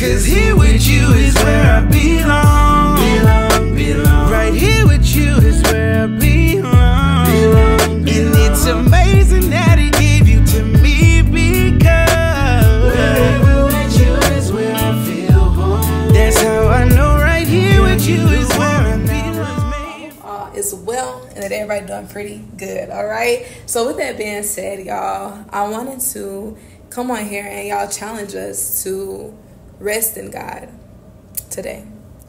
Cause here with you is where I belong. belong, belong. Right here with you is where I belong. belong, belong. And it's amazing that he gave you to me because wherever with you is where I feel home. That's how I know right here with you is where I belong. Uh, it's well and that everybody doing pretty good. All right. So with that being said, y'all, I wanted to come on here and y'all challenge us to rest in God today.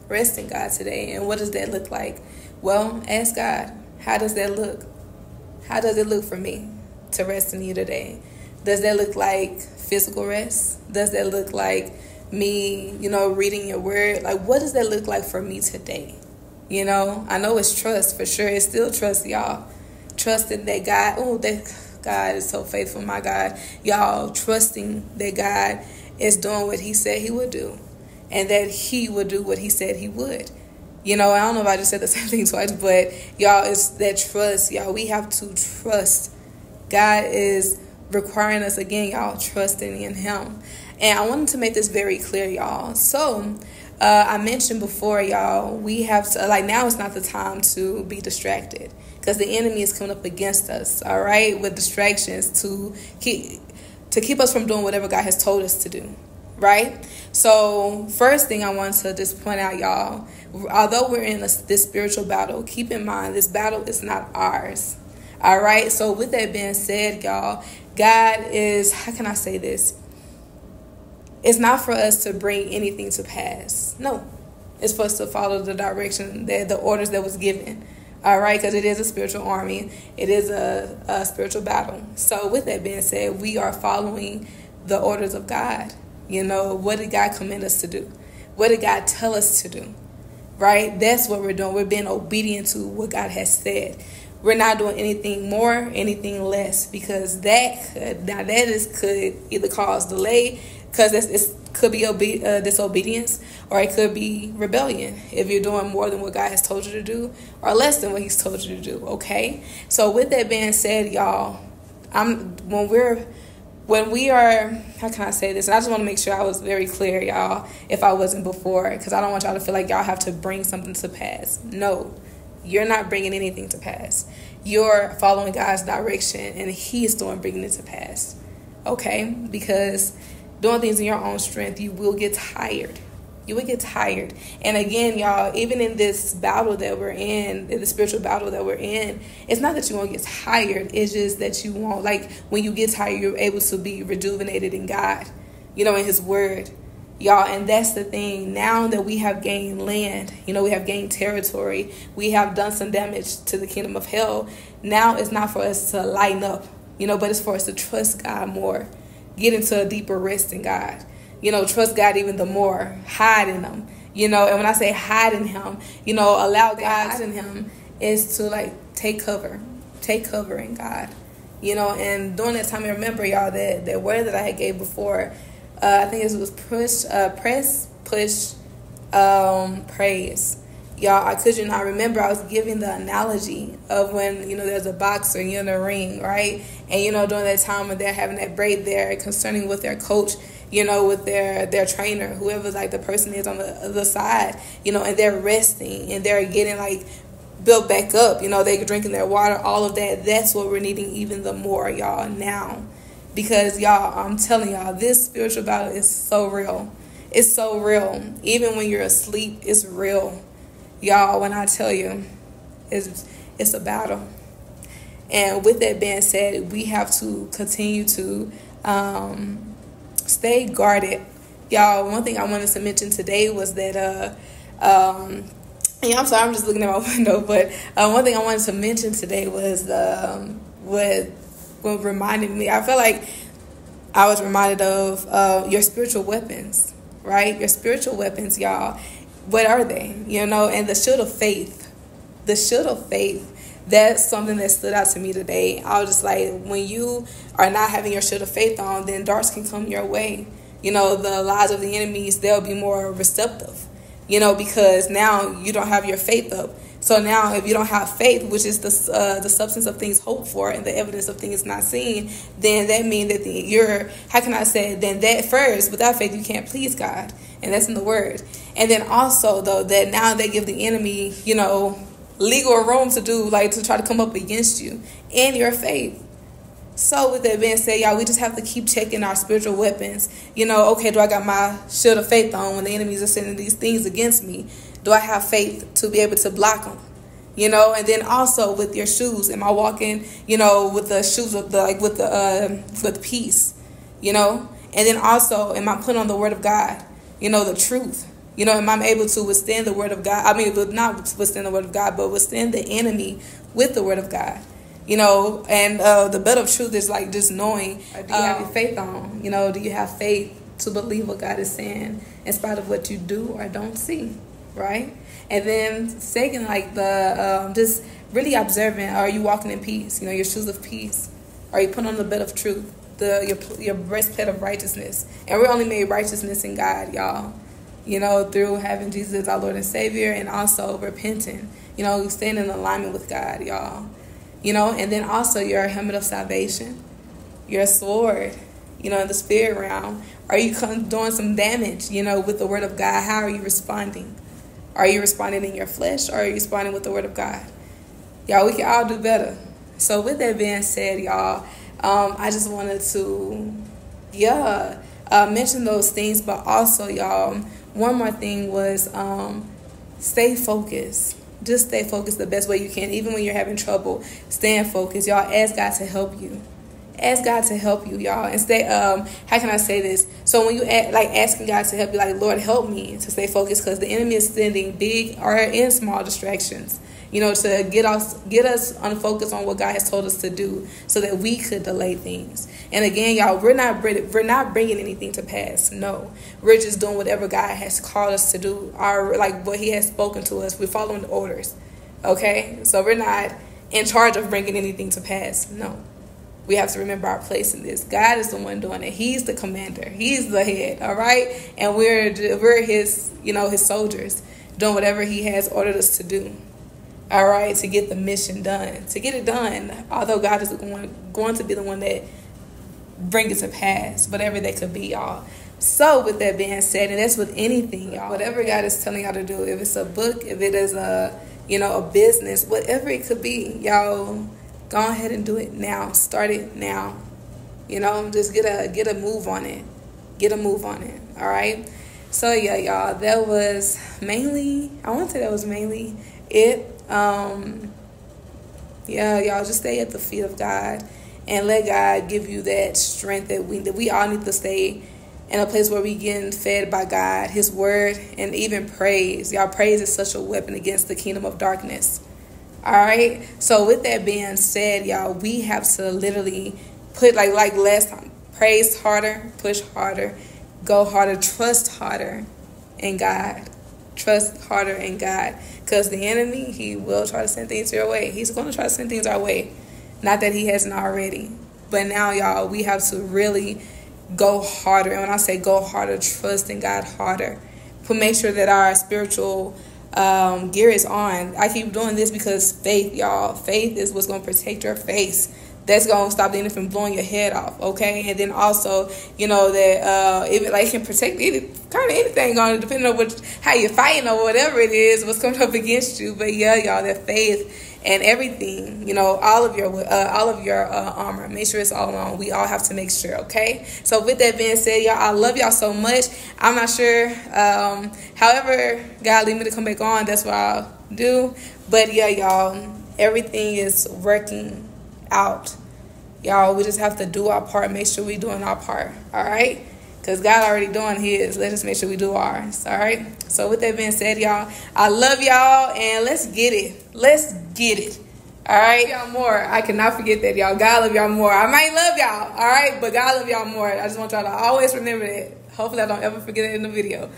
Rest in God today. And what does that look like? Well, ask God, how does that look? How does it look for me to rest in you today? Does that look like physical rest? Does that look like me, you know, reading your word? Like, what does that look like for me today? You know, I know it's trust for sure. It's still trust, y'all. Trusting that God, oh, that God is so faithful, my God. Y'all trusting that God is doing what he said he would do and that he would do what he said he would. You know, I don't know if I just said the same thing twice, but y'all, it's that trust. Y'all, we have to trust. God is requiring us again, y'all, trusting in him. And I wanted to make this very clear, y'all. So, uh, I mentioned before, y'all, we have to, like, now is not the time to be distracted because the enemy is coming up against us, all right, with distractions to keep to keep us from doing whatever God has told us to do, right? So, first thing I want to just point out, y'all, although we're in this, this spiritual battle, keep in mind this battle is not ours. All right. So, with that being said, y'all, God is, how can I say this? It's not for us to bring anything to pass. No, it's for us to follow the direction, that the orders that was given. All right, because it is a spiritual army, it is a, a spiritual battle. So, with that being said, we are following the orders of God. You know, what did God command us to do? What did God tell us to do? Right? That's what we're doing. We're being obedient to what God has said. We're not doing anything more, anything less, because that could now that is could either cause delay, because it could be obe- uh, disobedience or it could be rebellion if you're doing more than what God has told you to do or less than what He's told you to do. Okay, so with that being said, y'all, I'm when we're when we are how can I say this? And I just want to make sure I was very clear, y'all, if I wasn't before, because I don't want y'all to feel like y'all have to bring something to pass. No, you're not bringing anything to pass. You're following God's direction, and He's doing bringing it to pass. Okay, because doing things in your own strength, you will get tired. You will get tired. And again, y'all, even in this battle that we're in, in the spiritual battle that we're in, it's not that you won't get tired. It's just that you won't, like, when you get tired, you're able to be rejuvenated in God, you know, in His Word. Y'all, and that's the thing. Now that we have gained land, you know, we have gained territory, we have done some damage to the kingdom of hell. Now it's not for us to lighten up, you know, but it's for us to trust God more get into a deeper rest in God. You know, trust God even the more, hide in Him. You know, and when I say hide in Him, you know, allow God in Him is to like take cover, take cover in God. You know, and during that time, I remember y'all that that word that I had gave before. Uh, I think it was push, uh, press, push, um, praise y'all i could you not remember i was giving the analogy of when you know there's a boxer and you're in the ring right and you know during that time when they're having that break there concerning with their coach you know with their their trainer whoever's like the person is on the other side you know and they're resting and they're getting like built back up you know they're drinking their water all of that that's what we're needing even the more y'all now. Because y'all i'm telling y'all this spiritual battle is so real. It's so real. Even when you're asleep it's real. Y'all when i tell you it's it's a battle. And with that being said we have to continue to um, stay guarded y'all one thing i wanted to mention today was that uh um yeah, I'm sorry, I'm just looking at my window. But uh, one thing I wanted to mention today was um, what what reminded me. I felt like I was reminded of uh, your spiritual weapons, right? Your spiritual weapons, y'all what are they? You know, and the shield of faith, the shield of faith. That's something that stood out to me today. I was just like, when you are not having your shield of faith on, then darts can come your way. You know, the lies of the enemies, they'll be more receptive. You know, because now you don't have your faith up. So now, if you don't have faith, which is the uh, the substance of things hoped for and the evidence of things not seen, then that means that the, you're how can I say? Then that first, without faith, you can't please God. and that's in the word. And then also though that now they give the enemy, you know, legal room to do like to try to come up against you in your faith. So with that being said, y'all, we just have to keep checking our spiritual weapons. You know, okay, do I got my shield of faith on when the enemies are sending these things against me? Do I have faith to be able to block them? You know, and then also with your shoes, am I walking? You know, with the shoes of the like with the uh, with peace. You know, and then also, am I putting on the word of God? You know, the truth. You know, am I able to withstand the word of God? I mean, not withstand the word of God, but withstand the enemy with the word of God. You know, and uh, the belt of truth is like just knowing do you have your um, faith on? You know, do you have faith to believe what God is saying in spite of what you do or don't see? Right? And then second, like the um, just really observing, are you walking in peace? You know, your shoes of peace. Are you putting on the belt of truth? the your your breastplate of righteousness, and we're only made righteousness in God, y'all. You know, through having Jesus as our Lord and Savior, and also repenting. You know, staying in alignment with God, y'all. You know, and then also your helmet of salvation, your sword. You know, in the spirit realm, are you doing some damage? You know, with the Word of God, how are you responding? Are you responding in your flesh, or are you responding with the Word of God? Y'all, we can all do better. So, with that being said, y'all um, I just wanted to, yeah, uh, mention those things. But also, y'all, one more thing was um, stay focused. Just stay focused the best way you can. Even when you're having trouble, Stay focused. Y'all, ask God to help you. Ask God to help you, y'all. And stay, um, how can I say this? So when you ask, like asking God to help you, like, Lord, help me to stay focused because the enemy is sending big or in small distractions you know, to get us get us unfocused on what God has told us to do, so that we could delay things. And again, y'all, we're not we're not bringing anything to pass. No, we're just doing whatever God has called us to do. Our like what He has spoken to us. We're following the orders. Okay, so we're not in charge of bringing anything to pass. No. We have to remember our place in this. God is the one doing it. He's the commander. He's the head. All right, and we're we're his, you know, his soldiers, doing whatever he has ordered us to do all right, to get the mission done, to get it done. Although God is going, going to be the one that bring it to pass, whatever that could be, y'all. So, with that being said, and that's with anything, y'all, whatever God is telling y'all to do, if it's a book, if it is a, you know, a business, whatever it could be, y'all, go ahead and do it now. Start it now. You know, just get a get a move on it. Get a move on it. All right. So yeah, y'all, that was mainly. I want to say that was mainly it. Um, yeah, y'all just stay at the feet of God and let God give you that strength that we that we all need to stay in a place where we getting fed by God, His Word, and even praise. Y'all, praise is such a weapon against the kingdom of darkness. All right. So with that being said, y'all, we have to literally put like like last time, praise harder, push harder, go harder, trust harder in God. Trust harder in God. Because the enemy, he will try to send things your way. He's going to try to send things our way. Not that he hasn't already. But now, y'all, we have to really go harder. And when I say go harder, trust in God harder. But make sure that our spiritual um, gear is on. I keep doing this because faith, y'all. Faith is what's going to protect your face that's gonna stop the from blowing your head off, okay? And then also, you know that uh, it like can protect any kind of anything on depending on what how you're fighting or whatever it is, what's coming up against you. But yeah, y'all, that faith and everything, you know, all of your uh, all of your uh, armor. Make sure it's all on. We all have to make sure, okay? So with that being said, y'all, I love y'all so much. I'm not sure. Um, however, God lead me to come back on. That's what I'll do. But yeah, y'all, everything is working out. Y'all, we just have to do our part, make sure we doing our part, all right? Because God already doing his. Let's just make sure we do ours, all right? So with that being said, y'all, I love y'all, and let's get it. Let's get it. All right, y'all more. I cannot forget that, y'all. God love y'all more. I might love y'all, all right? But God love y'all more. I just want y'all to always remember that. Hopefully I don't ever forget it in the video.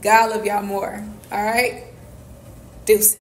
God love y'all more, all right? Deuce.